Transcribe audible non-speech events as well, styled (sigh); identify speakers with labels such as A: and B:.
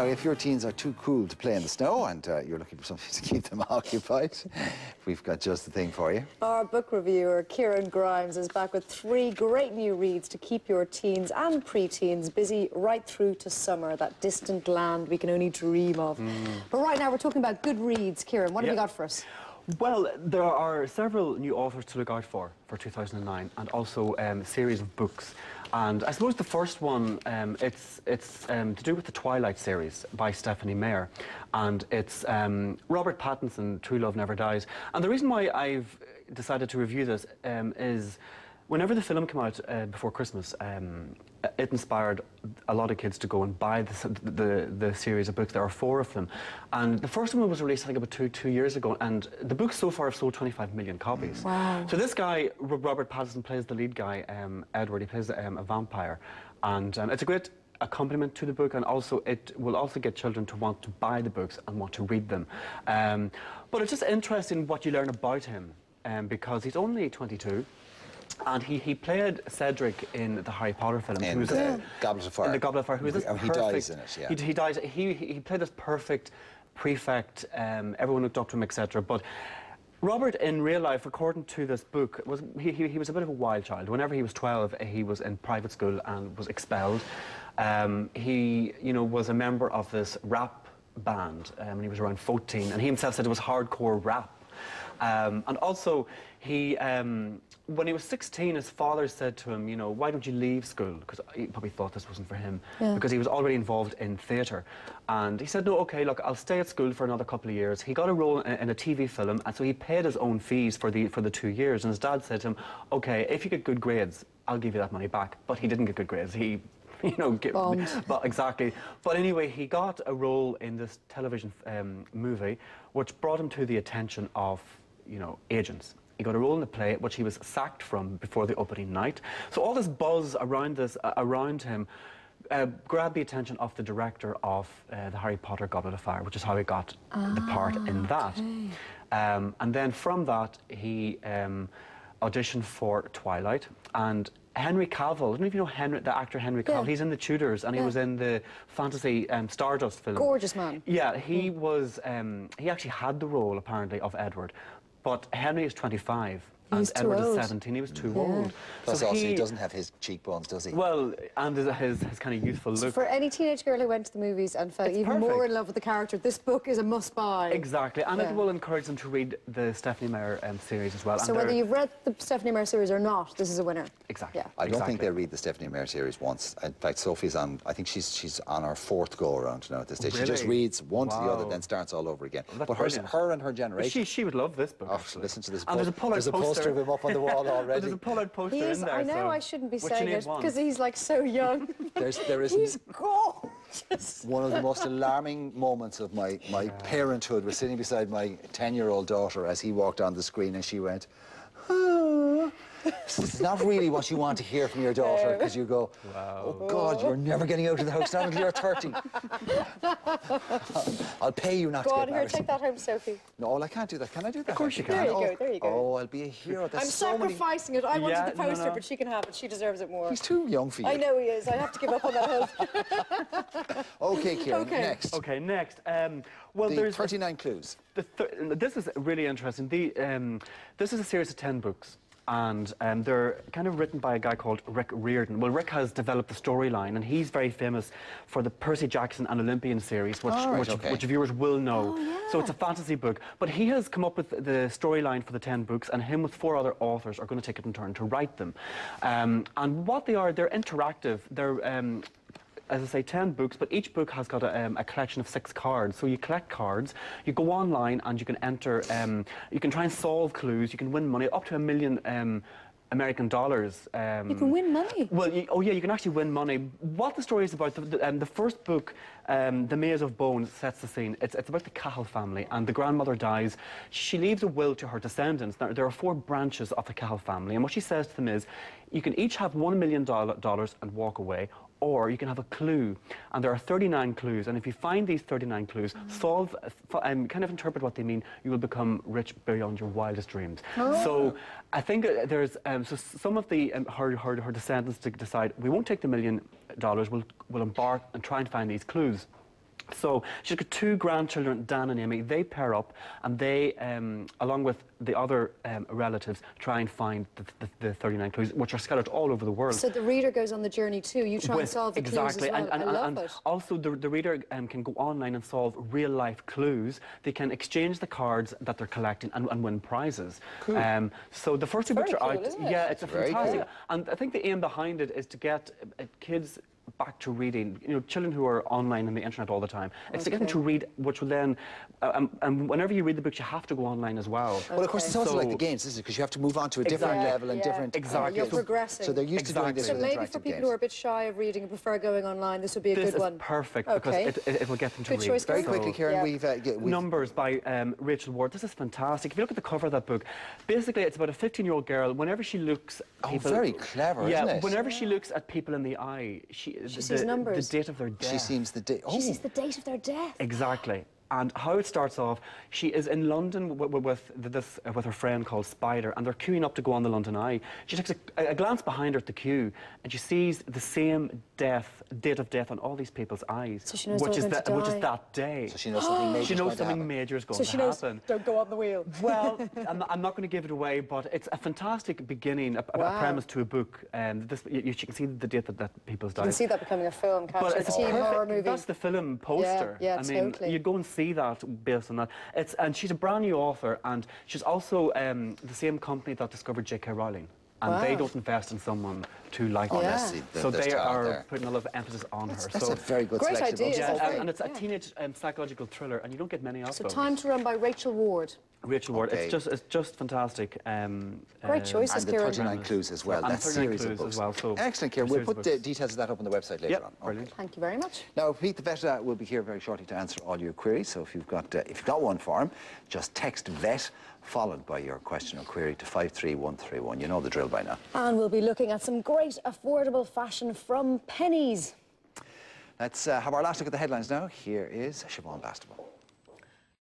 A: Now, if your teens are too cool to play in the snow and uh, you're looking for something (laughs) to keep them (laughs) occupied, we've got just the thing for you.
B: Our book reviewer, Kieran Grimes, is back with three great new reads to keep your teens and pre-teens busy right through to summer, that distant land we can only dream of. But right now, we're talking about good reads. Kieran, what have you got for us?
C: Well, there are several new authors to look out for for 2009, and also um, a series of books. And I suppose the first one, um, it's it's um, to do with the Twilight series by Stephenie Meyer, and it's um, Robert Pattinson, True Love Never Dies. And the reason why I've decided to review this um, is. Whenever the film came out uh, before Christmas, um, it inspired a lot of kids to go and buy the, the, the series of books. There are four of them. And the first one was released, I think, about two, two years ago. And the books so far have sold 25 million copies.
B: Wow.
C: So this guy, Robert Pattinson, plays the lead guy, um, Edward. He plays um, a vampire. And um, it's a great accompaniment to the book and also it will also get children to want to buy the books and want to read them. Um, but it's just interesting what you learn about him um, because he's only 22 and he, he played Cedric in the Harry Potter film.
A: In the
C: a-
A: Goblet of Fire.
C: In the Goblet of Fire. Who was this
A: Oh, he
C: perfect,
A: dies in it, yeah.
C: He, he dies. He, he played this perfect prefect. Um, everyone looked up to him, etc. But Robert, in real life, according to this book, was he, he, he was a bit of a wild child. Whenever he was 12, he was in private school and was expelled. Um, he, you know, was a member of this rap band um, when he was around 14, and he himself said it was hardcore rap. Um, and also, he, um, when he was 16, his father said to him, you know, why don't you leave school? Because he probably thought this wasn't for him.
B: Yeah.
C: Because he was already involved in theatre. And he said, no, okay, look, I'll stay at school for another couple of years. He got a role in, in a TV film, and so he paid his own fees for the, for the two years. And his dad said to him, okay, if you get good grades, I'll give you that money back. But he didn't get good grades. He, (laughs) you know, get, (laughs) but exactly. But anyway, he got a role in this television um, movie, which brought him to the attention of, you know, agents. He got a role in the play, which he was sacked from before the opening night. So all this buzz around this, uh, around him, uh, grabbed the attention of the director of uh, the Harry Potter Goblet of Fire, which is how he got the part in that. Um, and then from that, he um, auditioned for Twilight. And Henry Cavill, I don't know if you know Henry, the actor Henry Cavill,
B: Yeah.
C: he's in The Tudors and he was in the fantasy um, Stardust film.
B: Gorgeous man.
C: Yeah, he was, um, he actually had the role apparently of Edward. But Henry is 25
B: He's
C: and
B: too
C: Edward
B: old.
C: is 17, he was too
B: Yeah.
C: old.
A: Plus, also, he doesn't have his cheekbones, does he?
C: Well, and his, his, his kind of youthful look.
B: For any teenage girl who went to the movies and fell
C: It's
B: even more in love with the character, this book is a must-buy.
C: Exactly, and
B: Yeah.
C: it will encourage them to read the Stephenie Meyer um, series as well.
B: So
C: and
B: whether you've read the Stephenie Meyer series or not, this is a winner.
C: Exactly.
B: Yeah.
A: I don't
C: exactly.
A: think they read the Stephenie Meyer series once. In fact, Sophie's on, I think she's she's on her fourth go around now at this stage. She just reads one to the other,
C: Wow.
A: then starts all over again.
C: that's
A: but her, her and her
C: But
A: generation.
C: She, she would love this book.
A: Oh, listen to this
C: And there's a
A: po-
C: Pollard
A: there's a poster of him up on the wall (laughs) already.
C: there's a Pollard poster
B: He is,
C: in there.
B: I know
C: so
B: I shouldn't be saying
C: need
B: it because he's like so young. (laughs)
A: There's, there (laughs) is
B: he's gorgeous.
A: one of the most alarming moments of my, my parenthood was sitting beside my 10-year-old daughter as he walked on the screen and she went, "Ah." It's not really what you want to hear from your daughter because you go, oh God, you're never getting out of the house, not until you're 30. (laughs) I'll pay you not
B: Go
A: to
B: on,
A: get
B: here, take that home, Sophie.
A: No, I can't do that. Can I do that? Of
C: course you can.
B: There you
A: oh,
B: go, there you go.
A: Oh, I'll be a hero. There's
B: I'm
A: so many...
B: sacrificing it. I wanted the
C: no,
B: poster,
C: no.
B: but she can have it. She deserves it more.
A: He's too young for you.
B: I know he is. I have to give up on that house. (laughs)
A: Okay, Kieran,
B: Okay.
A: next.
C: Okay, next. Um, well,
A: The
C: there's
A: 39 clues.
C: the thir- this is really interesting. The, um, this is a series of 10 books. And um, they're kind of written by a guy called Rick Riordan. Well, Rick has developed the storyline, and he's very famous for the Percy Jackson and Olympian series, which,
A: right,
C: which,
A: okay.
C: which viewers will know.
B: Oh,
C: So it's a fantasy book. But he has come up with the storyline for the 10 books, and him with four other authors are going to take it in turn to write them. Um, and what they are, they're interactive. They're um, as I say, 10 books, but each book has got a, um, a collection of six cards. So you collect cards, you go online and you can enter, um, you can try and solve clues, you can win money, up to a million um, American dollars. Um,
B: You can win money.
C: well, you, oh yeah, you can actually win money. What the story is about, the, the, um, the first book, um, The Maze of Bones, sets the scene. It's, it's about the Cahill family, and the grandmother dies. She leaves a will to her descendants. Now, there are four branches of the Cahill family, and what she says to them is, you can each have one million dollars and walk away, or you can have a clue. And there are 39 clues, and if you find these 39 clues, solve, f- um, kind of interpret what they mean, you will become rich beyond your wildest dreams. So I think uh, there's, um, so some of the, um, her, her, her descendants to decide, we won't take the million dollars, we'll, we'll embark and try and find these clues. So she's got two grandchildren, Dan and Amy. They pair up and they, um, along with the other um, relatives, try and find the, the, the 39 clues, which are scattered all over the world.
B: So the reader goes on the journey too. You try and solve the
C: exactly.
B: clues as well.
C: and, and,
B: I love
C: and
B: it.
C: also the, the reader um, can go online and solve real life clues. They can exchange the cards that they're collecting and, and win prizes. Um, so the first two books are
B: cool,
C: out.
B: isn't it?
C: Yeah, it's a fantastic.
A: cool.
C: And I think the aim behind it is to get uh, kids back to reading. You know, children who are online on the internet all the time. It's to get them to read, which will then, uh, um, and whenever you read the books, you have to go online as well.
A: Well, of course, it's
B: Okay.
A: also like the games, isn't it? Because you have to move on to a different
C: Exactly.
A: level and
B: Yeah,
A: different.
C: Exactly.
B: You're
C: So-
B: progressing.
A: So they're used to doing this
B: So maybe for people
A: games.
B: who are a bit shy of reading and prefer going online, this would be a
C: This
B: good
C: is
B: one.
C: perfect
B: Okay.
C: because it, it, it will get them to
B: Good
C: read.
B: choice,
A: Very
B: So-
A: quickly, Kieran,
B: Yeah.
A: we've, uh, yeah, we've
C: Numbers by um, Rachel Ward. This is fantastic. If you look at the cover of that book, basically it's about a 15-year-old girl. Whenever she looks,
A: Oh, very clever,
C: yeah,
A: isn't it?
C: whenever she looks at people in the eye, she, the,
B: sees
C: the-
B: numbers.
C: the date of their death.
A: She seems the day. Oh,
B: She sees the date of their death.
C: Exactly. And how it starts off, she is in London w- w- with this uh, with her friend called Spider, and they're queuing up to go on the London Eye. She takes a, a glance behind her at the queue, and she sees the same death, date of death on all these people's eyes,
B: So she knows
C: which is
B: going to
C: which is that day.
A: so she knows something (gasps) major.
C: She knows something major is going
B: So
C: to
B: she knows,
C: happen.
B: don't go on the wheel. (laughs)
C: Well, (laughs) I'm not, I'm not going to give it away, but it's a fantastic beginning, a, a- a premise to a book. And this, you, you can see the date that, that people's died.
B: You can see that becoming a film, can't
C: But
B: you?
C: it's
B: a teen horror movie.
C: That's the film poster.
B: yeah,
C: I mean,
B: totally.
C: you'd go and see that based on that. It's and she's a brand new author, and she's also um, the same company that discovered J.K. Rowling. And they don't invest in someone too like
A: Oh,
B: Yeah.
A: let's.
C: So they are
A: there.
C: putting a lot of emphasis on her.
A: That's
C: so
A: a very good
B: Great
A: selection.
B: idea.
C: yeah, and, and it's a teenage um, psychological thriller, and you don't get many of
B: So
C: them.
B: Time to Run by Rachel Ward.
C: Rachel Ward,
A: Okay.
C: it's just it's just fantastic. Um,
B: Great
C: um,
B: choices,
A: And the
B: Kieran.
A: 39 clues as well.
C: And
A: That
C: 39
A: series of
C: clues
A: books.
C: as well, so
A: Excellent, Kieran. We'll put the details of that up on the website later
C: Yep,
A: on. Okay.
C: brilliant.
B: Thank you very much.
A: Now, Pete the vet uh, will be here very shortly to answer all your queries. So if you've got uh, if you've got one for him, just text vet followed by your question or query to 53131. You know the drill by now.
B: And we'll be looking at some great affordable fashion from Penneys.
A: Let's uh, have our last look at the headlines now. Here is Siobhan Bastable.